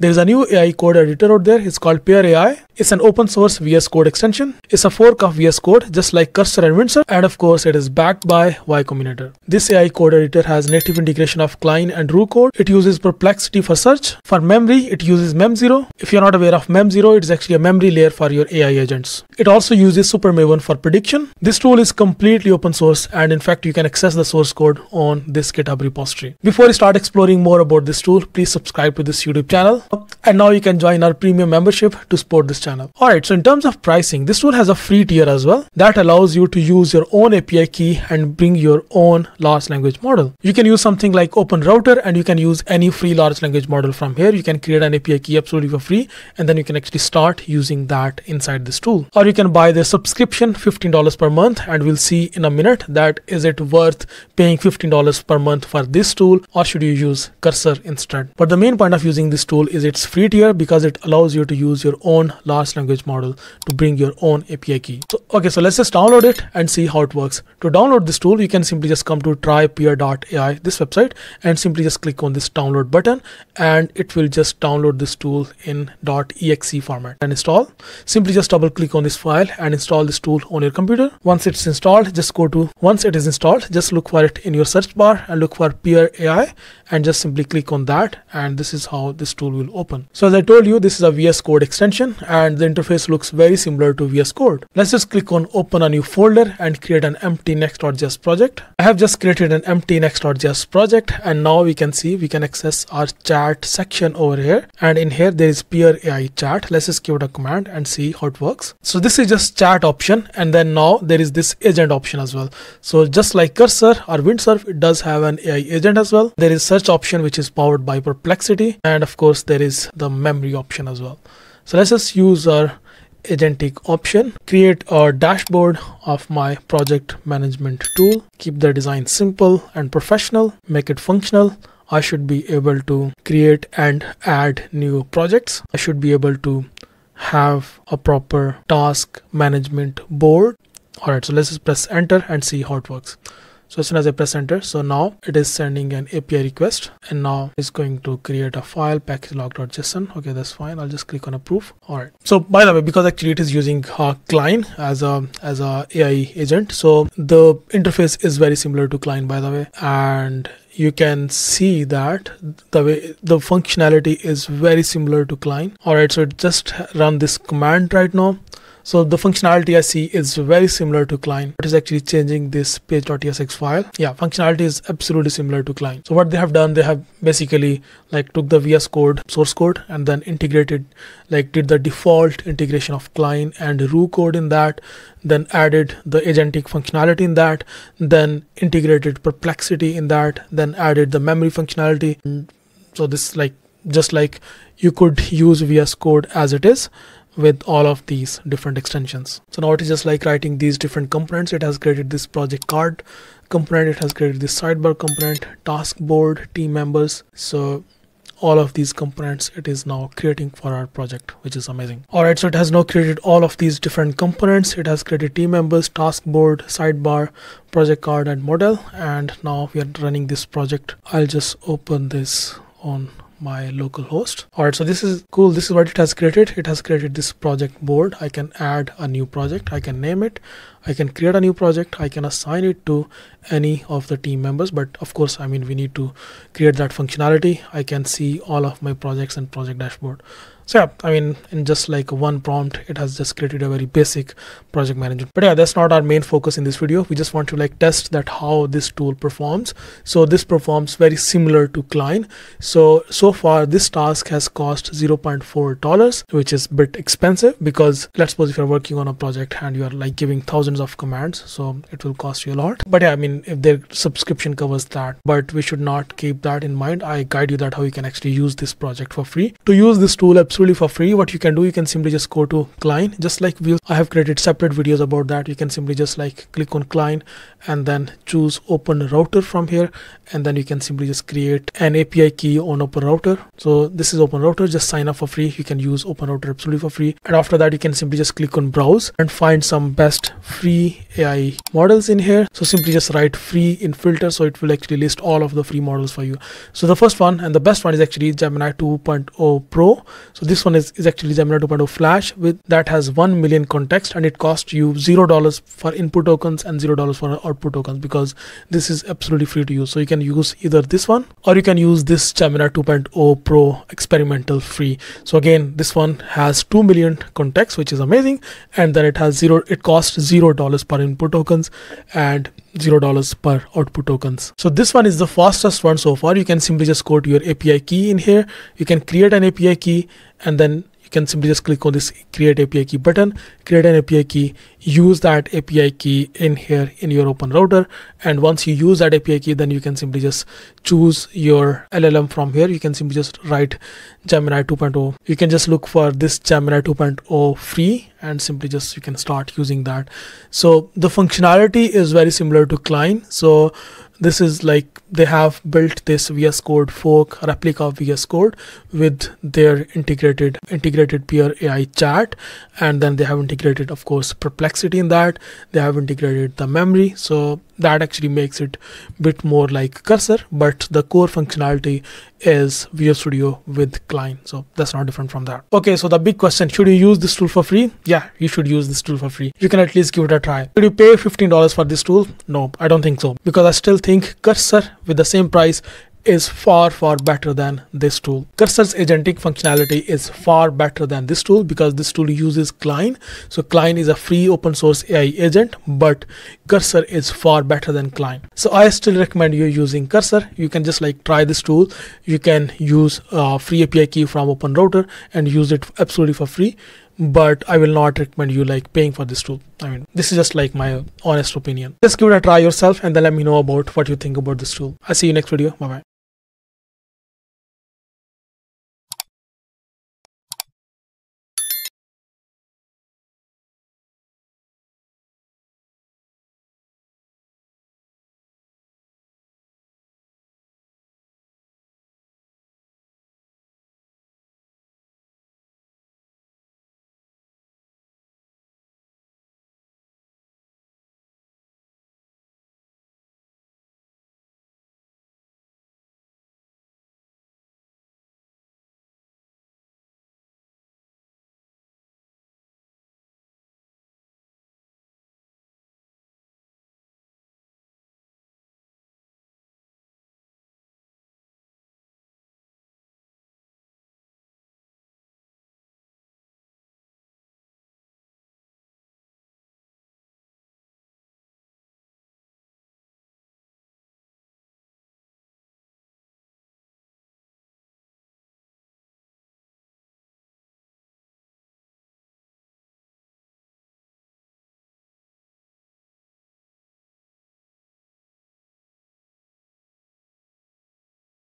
There is a new AI code editor out there. It's called Pear AI. It's an open source VS Code extension. It's a fork of VS Code, just like Cursor and Windsurf. And of course, it is backed by Y Combinator. This AI code editor has native integration of Cline and Roo code. It uses Perplexity for search. For memory, it uses Mem0. If you're not aware of Mem0, it's actually a memory layer for your AI agents. It also uses SuperMaven for prediction. This tool is completely open source and in fact you can access the source code on this GitHub repository. Before you start exploring more about this tool, please subscribe to this YouTube channel. And now you can join our premium membership to support this channel. Alright, so in terms of pricing, this tool has a free tier as well that allows you to use your own API key and bring your own large language model. You can use something like Open Router and you can use any free large language model from here. You can create an API key absolutely for free and then you can actually start using that inside this tool. Or you can buy the subscription $15 per month and we'll see in a minute that is it worth paying $15 per month for this tool or should you use Cursor instead. But the main point of using this tool is it's free tier because it allows you to use your own large language model to bring your own API key. So, okay, so let's just download it and see how it works. To download this tool, you can simply just come to trypear.ai, this website, and simply just click on this download button and it will just download this tool in .exe format and install. Simply just double click on this file and install this tool on your computer. Once it's installed, just go to, once it is installed, just look for it in your search bar and look for Pear AI and just simply click on that and this is how this tool will open. So as I told you, this is a VS Code extension and the interface looks very similar to VS Code. Let's just click on open a new folder and create an empty next.js project. I have just created an empty next.js project and now we can see we can access our chat section over here and in here there is Pear AI chat. Let's just give it a command and see how it works. So this is just chat option and then now there is this agent option as well. So just like Cursor or Windsurf, it does have an AI agent as well. There is search option which is powered by Perplexity and of course there is the memory option as well. So let's just use our agentic option. Create a dashboard of my project management tool. Keep the design simple and professional. Make it functional. I should be able to create and add new projects. I should be able to have a proper task management board. All right so let's just press enter and see how it works so as soon as I press enter, so now it is sending an API request and now it's going to create a file package-lock.json. Okay, that's fine. I'll just click on approve. All right. So by the way, because actually it is using uh, Cline as a as a AI agent, so the interface is very similar to Cline by the way, and you can see that the way the functionality is very similar to Cline. All right, so just run this command right now so the functionality I see is very similar to Cline. It is actually changing this page.tsx file. Yeah, functionality is absolutely similar to Cline. So what they have done, they have basically like took the VS Code source code and then integrated, like did the default integration of Cline and Roo code in that, then added the agentic functionality in that, then integrated perplexity in that, then added the memory functionality. So this like just like you could use VS Code as it is with all of these different extensions. So now it is just like writing these different components. It has created this project card component. It has created this sidebar component, task board, team members. So all of these components it is now creating for our project which is amazing all right so it has now created all of these different components it has created team members task board sidebar project card and model and now we are running this project i'll just open this on my local host. All right so this is cool. This is what it has created. It has created this project board. I can add a new project. I can name it. I can create a new project. I can assign it to any of the team members but of course i mean we need to create that functionality. I can see all of my projects and project dashboard so yeah i mean in just like one prompt it has just created a very basic project management. But yeah that's not our main focus in this video. We just want to like test that how this tool performs. So this performs very similar to Cline so so far this task has cost 0.4 dollars which is a bit expensive because let's suppose if you're working on a project and you are like giving thousands of commands so it will cost you a lot. But yeah i mean if their subscription covers that but we should not keep that in mind. I guide you that how you can actually use this project for free. To use this tool absolutely absolutely for free. What you can do you can simply just go to Cline just like we I have created separate videos about that. You can simply just like click on Cline and then choose open router from here. And then you can simply just create an API key on open router. So this is open router. Just sign up for free. You can use open router absolutely for free. And after that you can simply just click on browse and find some best free AI models in here. So simply just write free in filter. So it will actually list all of the free models for you. So the first one and the best one is actually Gemini 2.0 Pro. So this one is, is actually Gemini 2.0 Flash with that has 1 million context and it costs you zero dollars for input tokens and zero dollars for output tokens because this is absolutely free to use. So you can use either this one or you can use this Gemini 2.0 Pro experimental free. So again this one has 2 million context which is amazing and then it has zero it costs zero dollars per input tokens and zero dollars per output tokens. So this one is the fastest one so far. You can simply just go your api key in here. You can create an api key and then you can simply just click on this create API key button, create an API key, use that API key in here in your open router. And once you use that API key, then you can simply just choose your LLM from here. You can simply just write Gemini 2.0. You can just look for this Gemini 2.0 free and simply just you can start using that. So the functionality is very similar to Cline. So this is like they have built this VS Code fork replica of VS Code with their integrated integrated Pear AI chat and then they have integrated of course perplexity in that they have integrated the memory so that actually makes it bit more like cursor but the core functionality is Visual Studio with Cline so that's not different from that. Okay so the big question should you use this tool for free? Yeah you should use this tool for free. You can at least give it a try. Should you pay $15 for this tool? No I don't think so because I still think cursor with the same price is far far better than this tool. Cursor's agentic functionality is far better than this tool because this tool uses Cline So Cline is a free open source AI agent, but Cursor is far better than Cline So I still recommend you using Cursor. You can just like try this tool. You can use a free API key from Open Router and use it absolutely for free but I will not recommend you like paying for this tool. I mean, this is just like my honest opinion. Just give it a try yourself and then let me know about what you think about this tool. I'll see you next video. Bye bye.